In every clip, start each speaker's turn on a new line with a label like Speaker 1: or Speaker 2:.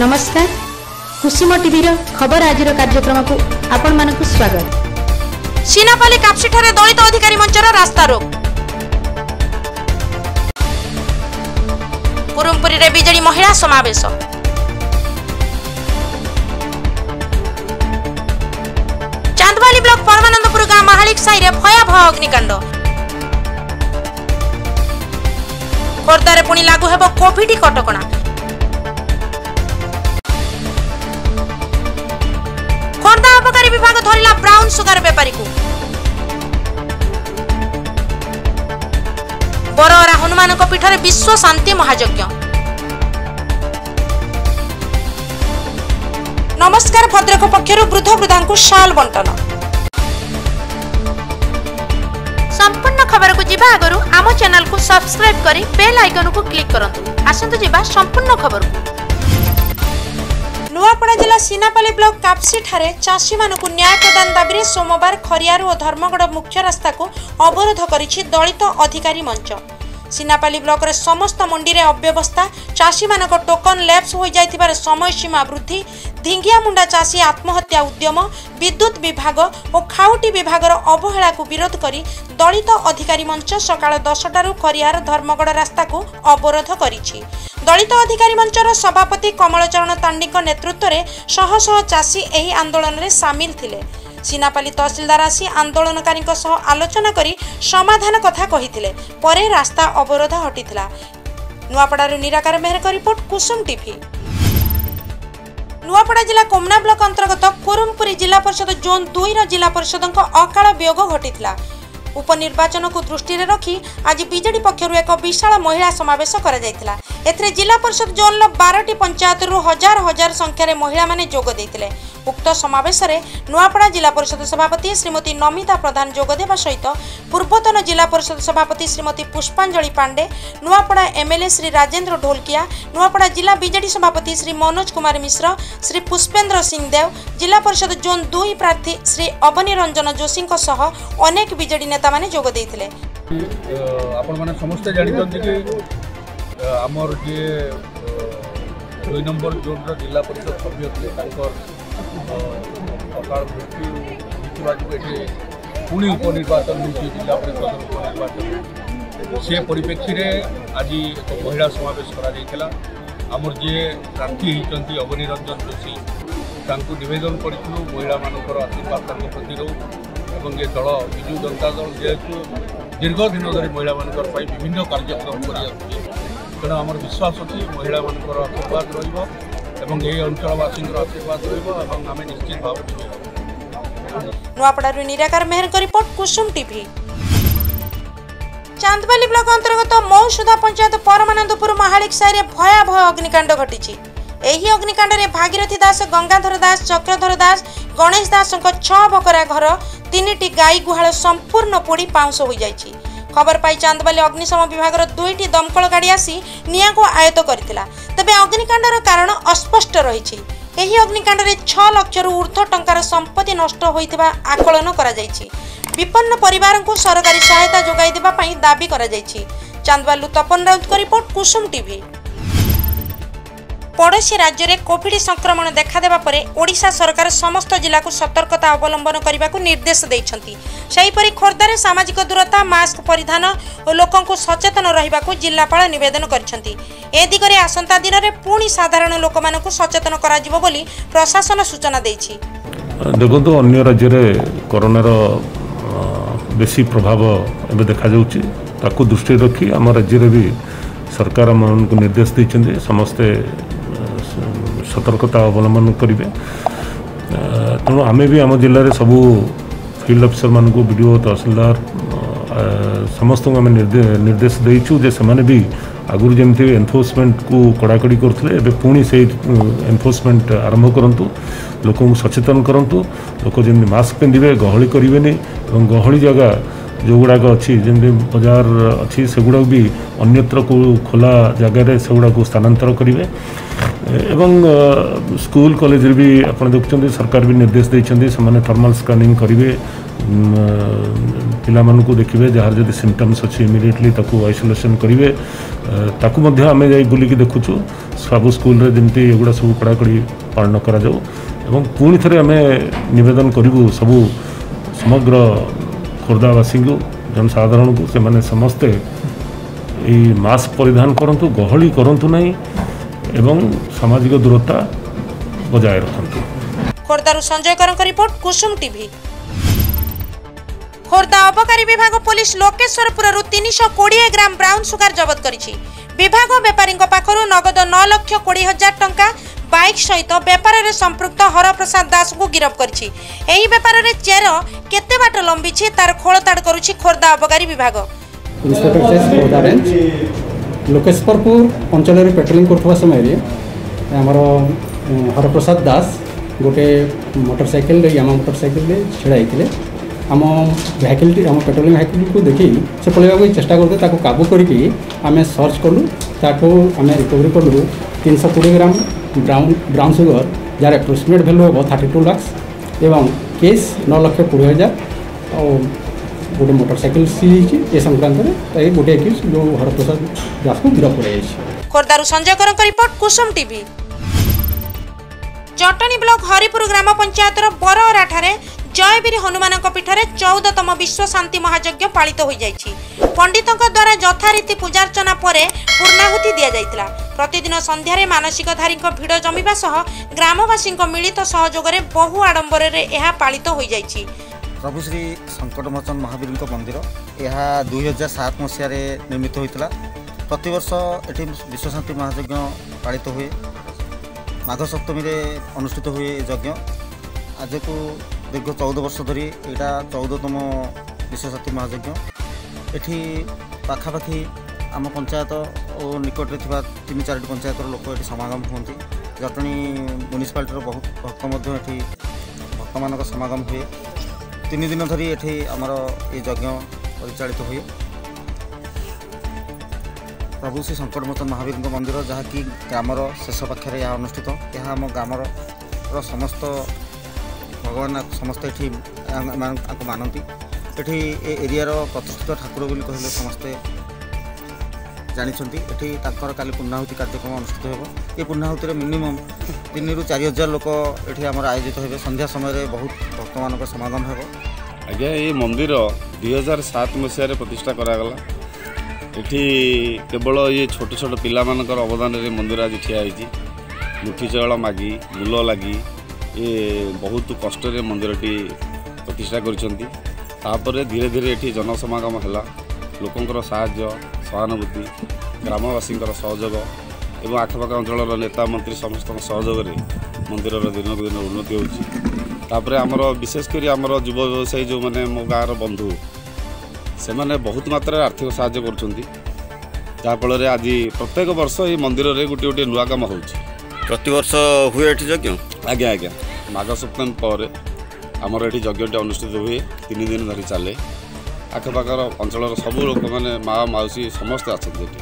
Speaker 1: ନମସ୍କାର କୁସୁମ ଟିଭିର ଖବର ଆଜିର କାର୍ଯ୍ୟକ୍ରମକୁ ଆପଣମାନଙ୍କୁ ସ୍ୱାଗତ
Speaker 2: ସିନାପାଲି କାପ୍ସିଠାରେ ଦଳିତ ଅଧିକାରୀ ମଞ୍ଚର ରାସ୍ତାରୋକ କୁରୁମପୁରୀରେ ବିଜେଡି ମହିଳା ସମାବେଶ ଚାନ୍ଦବାଲି ବ୍ଲକ ପରମାନନ୍ଦପୁର ଗାଁ ମାହାଳିକ ସାହିରେ ଭୟାବହ ଅଗ୍ନିକାଣ୍ଡ ଖୋର୍ଦ୍ଧାରେ ପୁଣି ଲାଗୁ ହେବ କୋଭିଡ କଟକଣା ମାନଙ୍କ ପୀଠରେ ବିଶ୍ୱ ଶାନ୍ତି ମହାଯଜ୍ଞ ନମସ୍କାର ଭଦ୍ରକ ପକ୍ଷରୁ ବୃଦ୍ଧ ବୃଦ୍ଧାଙ୍କୁ ସାଲ ବଣ୍ଟନ ସମ୍ପୂର୍ଣ୍ଣ ଖବରକୁ ଯିବା ଆଗରୁ ଆମ ଚ୍ୟାନେଲକୁ ସବସ୍କ୍ରାଇବ କରି ବେଲ୍ ଆଇକନକୁ କ୍ଲିକ୍ କରନ୍ତୁ ଆସନ୍ତୁ ଯିବା ସମ୍ପୂର୍ଣ୍ଣ ଖବରକୁ ନୂଆପଡ଼ା ଜିଲ୍ଲା ସିନାପାଲି ବ୍ଲକ କାପ୍ସିଠାରେ ଚାଷୀମାନଙ୍କୁ ନ୍ୟାୟ ପ୍ରଦାନ ଦାବିରେ ସୋମବାର ଖରିଆରୁ ଓ ଧର୍ମଗଡ଼ ମୁଖ୍ୟ ରାସ୍ତାକୁ ଅବରୋଧ କରିଛି ଦଳିତ ଅଧିକାରୀ ମଞ୍ଚ সিনাপালি ব্লকরে সমস্ত মন্ডিরে অব্যবস্থা চাষীমানক টোকন ল্যাপস হয়ে যাই সময়সীমা বৃদ্ধি ধিঙ্গিয়ামুন্ডা চাষী আত্মহত্যা উদ্যম বিদ্যুৎ বিভাগ ও খাউটি বিভাগর অবহেলাকে বিরোধ করে দলিত অধিকারী মঞ্চ সকাল দশটার খরিয়ার ধর্মগড় রাস্তাকে অবরোধ করেছে দলিত অধিকারী মঞ্চর সভাপতি কমলচরণ তাণ্ডীঙ্ নেতৃত্বে শহ শহ চাষী এই আন্দোলনের সামিল লে সিনাপালি ତହସିଲଦାର ଆସି ଆନ୍ଦୋଳନକାରୀଙ୍କ ସହ ଆଲୋଚନା କରି ସମାଧାନ କଥା କହିଥିଲେ ପରେ ରାସ୍ତା ଅବରୋଧ ହଟିଥିଲା ନୂଆପଡ଼ାରୁ ନିରାକାର ମେହେରଙ୍କ ରିପୋର୍ଟ କୁସୁମ ଟିଭି ନୂଆପଡ଼ା ଜିଲ୍ଲା କୋମନା ବ୍ଲକ ଅନ୍ତର୍ଗତ କୁରୁମପୁରୀ ଜିଲ୍ଲା ପରିଷଦ ଜୋନ୍ ଦୁଇର ଜିଲ୍ଲା ପରିଷଦଙ୍କ ଅକାଳ ବିୟୋଗ ଘଟିଥିଲା ଉପନିର୍ବାଚନକୁ ଦୃଷ୍ଟିରେ ରଖି ଆଜି ବିଜେଡି ପକ୍ଷରୁ ଏକ ବିଶାଳ ମହିଳା ସମାବେଶ କରାଯାଇଥିଲା এতে জেলা পরিষদ জোনর বারটি পঞ্চায়েতর হাজার হাজার সংখ্যার মহিলা মানে যোগ দিয়ে উক্ত সমাবেশে নয়াপড়া জেলা পরিষদ সভাপতি শ্রীমতী নমিতা প্রধান যোগ দেওয়া সহ পূর্বতন জেলা পরিষদ সভাপতি শ্রীমতী পুষ্পাঞ্জলি পাণ্ডে নয়াপড়া এমএলএ শ্রী রাজেন্দ্র ঢোলকিয়া নয়াপড়া জেলা বিজেডি সভাপতি শ্রী মনোজ কুমার মিশ্র শ্রী পুষ্পেন্দ্র সিং দেও জেলা পরিষদ জোন দুই প্রার্থী শ্রী অবনী রঞ্জন যোশীঙ্
Speaker 3: সহ অনেক বিজেডি নেতা মানে যোগ দিয়ে আমার যে দুই নম্বর জোনর জেলা পরিষদ কর্মী অলে তাঁকর অকাল মৃত্যু ହୋଇଥିବା ଯୋଗୁଁ ଏଠି ପୁଣି ଉପନିର୍ବାଚନ ହେଉଛି ଜିଲ୍ଲା ପରିଷଦର ଉପନିର୍ବାଚନ ସେ ପରିପ୍ରେକ୍ଷୀରେ ଆଜି ଏକ ମହିଳା ସମାବେଶ କରାଯାଇଥିଲା ଆମର ଯିଏ ପ୍ରାର୍ଥୀ ହୋଇଛନ୍ତି ଅବନୀ ରଞ୍ଜନ ଯୋଶୀ ତାଙ୍କୁ ନିବେଦନ କରିଥିଲୁ ମହିଳାମାନଙ୍କର ଆଶୀର୍ବାଦ ତାଙ୍କ ପ୍ରତି ରହୁ ଏବଂ ଏ ଦଳ ବିଜୁ ଜନତା ଦଳ ଯେହେତୁ ଦୀର୍ଘ ଦିନ ଧରି ମହିଳାମାନଙ୍କର ପାଇଁ ବିଭିନ୍ନ କାର୍ଯ୍ୟକ୍ରମ କରିଆସୁଛି ତେଣୁ ଆମର ବିଶ୍ୱାସ ଅଛି ମହିଳାମାନଙ୍କର ଆଶୀର୍ବାଦ ରହିବ ଏବଂ ଏହି ଅଞ୍ଚଳବାସୀଙ୍କର ଆଶୀର୍ବାଦ ରହିବ ଏବଂ ଆମେ ନିଶ୍ଚିତ ଭାବରେ
Speaker 2: ନୂଆପଡ଼ାରୁ ନିରାକାର ମେହେରଙ୍କ report Kusum TV Chandbali block ଅନ୍ତର୍ଗତ ମୌସୁଧା ପଞ୍ଚାୟତ ପରମାନନ୍ଦପୁର ମହାଳିକ ସାହିରେ ଭୟାବହ ଅଗ୍ନିକାଣ୍ଡ ଘଟିଛି ଏହି ଅଗ୍ନିକାଣ୍ଡରେ ଭାଗିରଥୀ ଦାସ ଗଙ୍ଗାଧର ଦାସ ଚକ୍ରଧର ଦାସ ଗଣେଶ ଦାସଙ୍କ ଛଅ ବକରା ଘର ତିନିଟି ଗାଈ ଗୁହାଳ ସମ୍ପୂର୍ଣ୍ଣ ପୋଡ଼ି ପାଉଁଶ ହୋଇଯାଇଛି খবর পাই চান্দবালি অগ্নিশম বিভাগের দুইটি দমকল গাড়ি আসি নিয়াঁকু আয়ত করেছিলা তবে অগ্নিকাণ্ডর কারণ অস্পষ্ট রয়েছে ଏହି ଅଗ୍ନିକାଣ୍ଡରେ ଛଅ ଲକ୍ଷରୁ ଉର୍ଦ୍ଧ୍ୱ ଟଙ୍କାର ସମ୍ପତ୍ତି ନଷ୍ଟ ହୋଇଥିବା ଆକଳନ କରାଯାଇଛି ବିପନ୍ନ ପରିବାରଙ୍କୁ ସରକାରୀ ସହାୟତା ଯୋଗାଇ ଦେବା ପାଇଁ ଦାବି କରାଯାଇଛି ଚାନ୍ଦବାଲୁ ତପନ ରାଉତଙ୍କ ରିପୋର୍ଟ କୁସୁମ ଟିଭି ପଡ଼ୋଶୀ ରାଜ୍ୟରେ କୋଭିଡ୍ ସଂକ୍ରମଣ ଦେଖାଦେବା ପରେ ଓଡ଼ିଶା ସରକାର ସମସ୍ତ ଜିଲ୍ଲାକୁ ସତର୍କତା ଅବଲମ୍ବନ କରିବାକୁ ନିର୍ଦ୍ଦେଶ ଦେଇଛନ୍ତି ସେହିପରି ଖୋର୍ଦ୍ଧାରେ ସାମାଜିକ ଦୂରତା ମାସ୍କ ପରିଧାନ ଓ ଲୋକଙ୍କୁ ସଚେତନ ରହିବାକୁ ଜିଲ୍ଲାପାଳ ନିବେଦନ କରିଛନ୍ତି ଏ ଦିଗରେ ଆସନ୍ତା ଦିନରେ ପୁଣି ସାଧାରଣ ଲୋକମାନଙ୍କୁ ସଚେତନ କରାଯିବ ବୋଲି ପ୍ରଶାସନ ସୂଚନା ଦେଇଛି
Speaker 4: ଦେଖନ୍ତୁ ଅନ୍ୟ ରାଜ୍ୟରେ କରୋନାର ବେଶୀ ପ୍ରଭାବ ଏବେ ଦେଖାଯାଉଛି ତାକୁ ଦୃଷ୍ଟିରେ ରଖି ଆମ ରାଜ୍ୟରେ ବି ସରକାର ଆମମାନଙ୍କୁ ନିର୍ଦ୍ଦେଶ ଦେଇଛନ୍ତି ସମସ୍ତେ ସତର୍କତା ଅବଲମ୍ବନ କରିବେ ତେଣୁ ଆମେ ବି ଆମ ଜିଲ୍ଲାରେ ସବୁ ଫିଲ୍ଡ ଅଫିସରମାନଙ୍କୁ ବି ଡି ଓ ତହସିଲଦାର ସମସ୍ତଙ୍କୁ ଆମେ ନିର୍ଦ୍ଦେଶ ଦେଇଛୁ ଯେ ସେମାନେ ବି ଆଗରୁ ଯେମିତି ଏନ୍ଫୋର୍ସମେଣ୍ଟକୁ କଡ଼ାକଡ଼ି କରୁଥିଲେ ଏବେ ପୁଣି ସେଇ ଏନ୍ଫୋର୍ସମେଣ୍ଟ ଆରମ୍ଭ କରନ୍ତୁ ଲୋକଙ୍କୁ ସଚେତନ କରନ୍ତୁ ଲୋକ ଯେମିତି ମାସ୍କ ପିନ୍ଧିବେ ଗହଳି କରିବେନି ଏବଂ ଗହଳି ଜାଗା ଯେଉଁଗୁଡ଼ାକ ଅଛି ଯେମିତି ବଜାର ଅଛି ସେଗୁଡ଼ାକୁ ବି ଅନ୍ୟତ୍ର କେଉଁ ଖୋଲା ଜାଗାରେ ସେଗୁଡ଼ାକୁ ସ୍ଥାନାନ୍ତର କରିବେ एवं स्कूल कॉलेज रे भी आप देखते सरकार भी निर्देश देखते थर्माल स्कानिंग करेंगे पा देखिए जहाँ जब सिमटम्स अच्छी इमिडियेटली आइसोलेसन करेंगे ताकू आम बुलिक देखु सब स्कूल जमी एगुड सब कड़ाकड़ी पालन कराऊँ पुणि थे आम नवेदन करू सब समग्र खोर्धावासी को जनसाधारण को समस्ते यस्क परिधान करूँ गहली करूँ ना ଏବଂ ସାମାଜିକ ଦୂରତା ବଜାୟ ରଖନ୍ତୁ
Speaker 2: ଖୋର୍ଦ୍ଧାରୁ ସଞ୍ଜୟ କରଙ୍କ ରିପୋର୍ଟ କୁସୁମ ଟିଭି ଖୋର୍ଦ୍ଧା ଅବକାରୀ ବିଭାଗ ପୋଲିସ ଲୋକେଶ୍ୱରପୁରରୁ ତିନିଶହ କୋଡ଼ିଏ ଗ୍ରାମ ବ୍ରାଉନ୍ ସୁଗାର ଜବତ କରିଛି ବିଭାଗ ବେପାରୀଙ୍କ ପାଖରୁ ନଗଦ ନଅ ଲକ୍ଷ କୋଡ଼ିଏ ହଜାର ଟଙ୍କା বাইক সহিত বেপারের সম্পৃক্ত হরপ্রসাদ দাসকে গিরফ করেছে এই বেপারের চের কেতে বাট
Speaker 5: লম্বিছে তার খোলতাড় করুছি খোর্ধা অবকারী বিভাগ লোকেশ্বরপুর অঞ্চলের পেট্রোলিং করুবা সময় আমার হরপ্রসাদ দাস গোটে মোটরসাইকেল ইয়ামা মোটরসাইকেল ছেড়া হয়েছিল ଆମ ଭେହିକିଲ୍ଟି ଆମ ପେଟ୍ରୋଲିଂ ଭେହିକିଲ୍କୁ ଦେଖି ସେ ପଳାଇବାକୁ ଚେଷ୍ଟା କରୁଥିଲେ ତାକୁ କାବୁ କରିକି ଆମେ ସର୍ଚ୍ଚ କଲୁ ତାକୁ ଆମେ ରିକଭରି କଲୁ ତିନିଶହ କୋଡ଼ିଏ ଗ୍ରାମ ବ୍ରାଉନ୍ ବ୍ରାଉନ୍ ସୁଗର ଯାହାର ଆପ୍ରୋକ୍ସିମେଟ୍ ଭ୍ୟାଲୁ ହେବ ଥାର୍ଟି ଟୁ ଲାକ୍ସ ଏବଂ କେସ୍ ନଅ ଲକ୍ଷ କୋଡ଼ିଏ ହଜାର ଆଉ গোটে মোটরসাইকেল সিজ এ সংক্রান্তরে তাই গোটে একিউজ যে হরপ্রসাদ দাসকে গিরফ করা যাইছে
Speaker 2: খোর্ধারু Sanjay করঙ্ক report Kusum TV Jatani block Haripur ଗ୍ରାମ ପଞ୍ଚାୟତର ବରଅରାଠାରେ ଜୟବୀର ହନୁମାନଙ୍କ ପୀଠରେ ଚଉଦତମ ବିଶ୍ୱ ଶାନ୍ତି ମହାଯଜ୍ଞ ପାଳିତ ହୋଇଯାଇଛି ପଣ୍ଡିତଙ୍କ ଦ୍ୱାରା ଯଥାରୀତି ପୂଜାର୍ଚ୍ଚନା ପରେ ପୂର୍ଣ୍ଣାହୁତି ଦିଆଯାଇଥିଲା ପ୍ରତିଦିନ ସନ୍ଧ୍ୟାରେ ମାନସିକଧାରୀଙ୍କ ଭିଡ଼ ଜମିବା ସହ ଗ୍ରାମବାସୀଙ୍କ ମିଳିତ ସହଯୋଗରେ ବହୁ ଆଡ଼ମ୍ବରରେ ଏହା ପାଳିତ ହୋଇଯାଇଛି
Speaker 6: ପ୍ରଭୁ ଶ୍ରୀ ସଙ୍କଟମୋଚନ ମହାବୀରଙ୍କ ମନ୍ଦିର ଏହା ଦୁଇ ହଜାର ସାତ ମସିହାରେ ନିର୍ମିତ ହୋଇଥିଲା ପ୍ରତିବର୍ଷ ଏଠି ବିଶ୍ୱଶାନ୍ତି ମହାଯଜ୍ଞ ପାଳିତ ହୁଏ ମାଘ ସପ୍ତମୀରେ ଅନୁଷ୍ଠିତ ହୁଏ ଏ ଯଜ୍ଞ ଆଜକୁ ଦୀର୍ଘ ଚଉଦ ବର୍ଷ ଧରି ଏଇଟା ଚଉଦତମ ବିଶ୍ୱଶାନ୍ତି ମହାଯଜ୍ଞ ଏଠି ପାଖାପାଖି ଆମ ପଞ୍ଚାୟତ ଓ ନିକଟରେ ଥିବା ତିନି ଚାରୋଟି ପଞ୍ଚାୟତର ଲୋକ ଏଠି ସମାଗମ ହୁଅନ୍ତି ଜଟଣୀ ମ୍ୟୁନିସିପାଲିଟିର ବହୁ ଭକ୍ତ ମଧ୍ୟ ଏଠି ଭକ୍ତମାନଙ୍କ ସମାଗମ ହୁଏ ତିନି ଦିନ ଧରି ଏଠି ଆମର ଏ ଯଜ୍ଞ ପରିଚାଳିତ ହୁଏ ପ୍ରଭୁ ଶ୍ରୀ ଶଙ୍କରମୋଚନ ମହାବୀରଙ୍କ ମନ୍ଦିର ଯାହାକି ଗ୍ରାମର ଶେଷ ପାଖରେ ଏହା ଅନୁଷ୍ଠିତ ଏହା ଆମ ଗ୍ରାମର ସମସ୍ତ ଭଗବାନ ସମସ୍ତେ ଏଠି ତାଙ୍କୁ ମାନନ୍ତି ଏଠି ଏ ଏରିଆର ପ୍ରତିଷ୍ଠିତ ଠାକୁର ବୋଲି କହିଲେ ସମସ୍ତେ ଜାଣିଛନ୍ତି ଏଠି ତାଙ୍କର କାଲି ପୂର୍ଣ୍ଣାହୁତି କାର୍ଯ୍ୟକ୍ରମ ଅନୁଷ୍ଠିତ ହେବ ଏ ପୂର୍ଣ୍ଣାହୁତିରେ ମିନିମମ୍ ତିନିରୁ ଚାରି ହଜାର ଲୋକ ଏଠି ଆମର ଆୟୋଜିତ ହେବେ ସନ୍ଧ୍ୟା ସମୟରେ ବହୁତ ଭକ୍ତମାନଙ୍କ ସମାଗମ ହେବ
Speaker 7: ଆଜ୍ଞା ଏ ମନ୍ଦିର ଦୁଇ ହଜାର ସାତ ମସିହାରେ ପ୍ରତିଷ୍ଠା କରାଗଲା ଏଠି କେବଳ ଇଏ ଛୋଟ ଛୋଟ ପିଲାମାନଙ୍କର ଅବଦାନରେ ମନ୍ଦିର ଆଜି ଠିଆ ହେଇଛି ମୁଠି ଚାଉଳ ମାଗି ମୁଲ ଲାଗି ଏ ବହୁତ କଷ୍ଟରେ ମନ୍ଦିରଟି ପ୍ରତିଷ୍ଠା କରିଛନ୍ତି ତାପରେ ଧୀରେ ଧୀରେ ଏଠି ଜନସମାଗମ ହେଲା ଲୋକଙ୍କର ସାହାଯ୍ୟ ସହାନୁଭୂତି ଗ୍ରାମବାସୀଙ୍କର ସହଯୋଗ ଏବଂ ଆଖପାଖ ଅଞ୍ଚଳର ନେତା ମନ୍ତ୍ରୀ ସମସ୍ତଙ୍କ ସହଯୋଗରେ ମନ୍ଦିରର ଦିନକୁ ଦିନ ଉନ୍ନତି ହେଉଛି ତାପରେ ଆମର ବିଶେଷ କରି ଆମର ଯୁବ ବ୍ୟବସାୟୀ ଯେଉଁମାନେ ମୋ ଗାଁର ବନ୍ଧୁ ସେମାନେ ବହୁତ ମାତ୍ରାରେ ଆର୍ଥିକ ସାହାଯ୍ୟ କରୁଛନ୍ତି ଯାହାଫଳରେ ଆଜି ପ୍ରତ୍ୟେକ ବର୍ଷ ଏଇ ମନ୍ଦିରରେ ଗୋଟିଏ ଗୋଟିଏ ନୂଆ କାମ ହେଉଛି
Speaker 8: ପ୍ରତିବର୍ଷ ହୁଏ ଏଠି ଯଜ୍ଞ
Speaker 7: ଆଜ୍ଞା ଆଜ୍ଞା ମାଘ ସପ୍ତମୀ ପରେ ଆମର ଏଠି ଯଜ୍ଞଟି ଅନୁଷ୍ଠିତ ହୁଏ ତିନି ଦିନ ଧରି ଚାଲେ ଆଖପାଖର ଅଞ୍ଚଳର ସବୁ ଲୋକମାନେ ମା ମାଉସୀ ସମସ୍ତେ ଆସନ୍ତି ଏଠି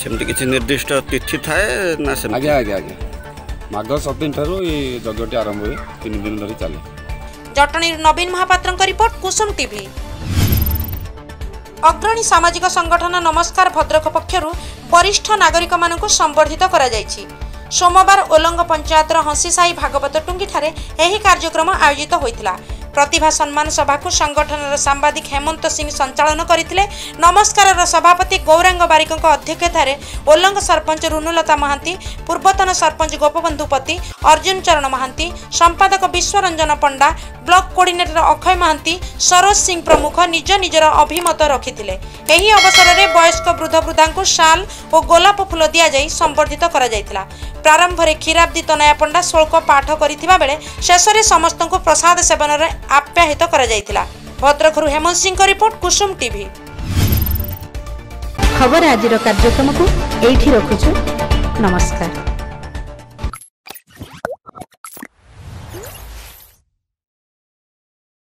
Speaker 8: ସେମିତି କିଛି ନିର୍ଦ୍ଦିଷ୍ଟ ତିଥି ଥାଏ ନା
Speaker 7: ଆଜ୍ଞା ଆଜ୍ଞା ଆଜ୍ଞା ମାଘ ସପ୍ତମୀ ଠାରୁ ଏଇ ଯଜ୍ଞଟି ଆରମ୍ଭ ହୁଏ ତିନି ଦିନ ଧରି ଚାଲେ
Speaker 2: ଜଟଣୀରୁ ନବୀନ ମହାପାତ୍ରଙ୍କ ରିପୋର୍ଟ କୁସୁମ ଟିଭି ଅଗ୍ରଣୀ ସାମାଜିକ ସଂଗଠନ ନମସ୍କାର ଭଦ୍ରକ ପକ୍ଷରୁ ବରିଷ୍ଠ ନାଗରିକମାନଙ୍କୁ ସମ୍ବର୍ଦ୍ଧିତ କରାଯାଇଛି ସୋମବାର ଓଲଙ୍ଗ ପଞ୍ଚାୟତର ହଂସିସାହି ଭାଗବତ ଟୁଙ୍ଗିଠାରେ ଏହି କାର୍ଯ୍ୟକ୍ରମ ଆୟୋଜିତ ହୋଇଥିଲା प्रतिभा सम्मान सभा को र साम्बादिक हेमंत सिंह संचालन गरि नमस्कार र सभापति गौराङ बारिक अध्यक्षतार ओलङ सरपंच रुनुलता महान्त पूर्वतन सरपञ्च गोपन्धुपति अर्जुन चरण महान्त सम्पादक विश्वरञ्जन पंडा ब्लक कोर्डनेटर अक्षय महान्त सरोज सिंह प्रमुख निज निजर अभिमत रखिले अवसर वयस्क वृद्ध वृद्धा साल्ल गोलाप फुल दिवर्धित ପ୍ରାରମ୍ଭରେ କ୍ଷୀରାବ୍ଦି ତନୟା ପଣ୍ଡା ଶୋଳ୍କ ପାଠ କରିଥିବା ବେଳେ ଶେଷରେ ସମସ୍ତଙ୍କୁ ପ୍ରସାଦ ସେବନରେ ଆପ୍ୟାହିତ କରାଯାଇଥିଲା ଭଦ୍ରକରୁ ହେମନ୍ତ ସିଂଙ୍କ ରିପୋର୍ଟ କୁସୁମ ଟିଭି
Speaker 1: ଖବର ଆଜିର କାର୍ଯ୍ୟକ୍ରମକୁ ଏଇଠି ରଖୁଛୁ ନମସ୍କାର